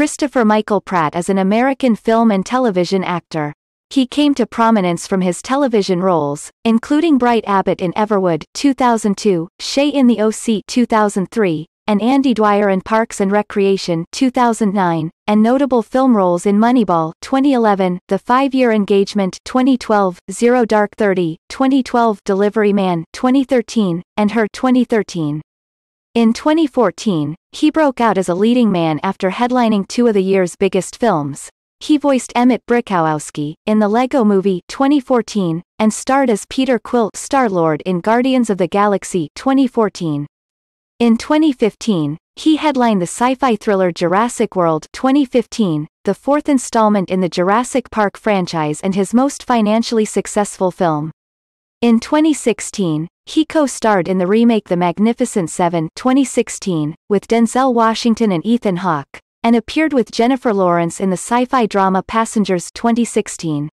Christopher Michael Pratt is an American film and television actor. He came to prominence from his television roles, including Bright Abbott in Everwood 2002, Shay in the OC 2003, and Andy Dwyer in Parks and Recreation 2009, and notable film roles in Moneyball 2011, The Five-Year Engagement 2012, Zero Dark Thirty 2012, Delivery Man 2013, and Her 2013. In 2014, he broke out as a leading man after headlining two of the year's biggest films. He voiced Emmet Brickowski in the Lego Movie 2014, and starred as Peter Quill Star-Lord in Guardians of the Galaxy 2014. In 2015, he headlined the sci-fi thriller Jurassic World 2015, the fourth installment in the Jurassic Park franchise and his most financially successful film. In 2016, he co-starred in the remake The Magnificent Seven 2016, with Denzel Washington and Ethan Hawke, and appeared with Jennifer Lawrence in the sci-fi drama Passengers 2016.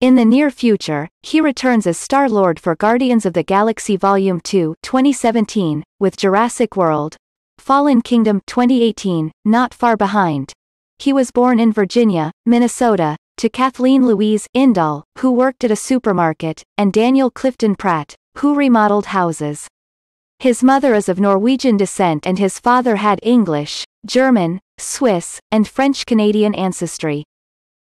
In the near future, he returns as Star-Lord for Guardians of the Galaxy Volume 2 2017, with Jurassic World. Fallen Kingdom 2018, not far behind. He was born in Virginia, Minnesota, to Kathleen Louise Indahl, who worked at a supermarket, and Daniel Clifton Pratt, who remodeled houses. His mother is of Norwegian descent and his father had English, German, Swiss, and French-Canadian ancestry.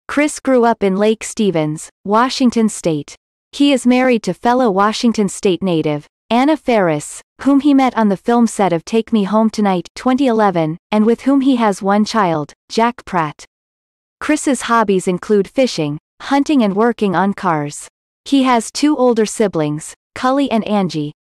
Chris grew up in Lake Stevens, Washington State. He is married to fellow Washington State native, Anna Faris, whom he met on the film set of Take Me Home Tonight 2011, and with whom he has one child, Jack Pratt. Chris's hobbies include fishing, hunting and working on cars. He has two older siblings, Cully and Angie,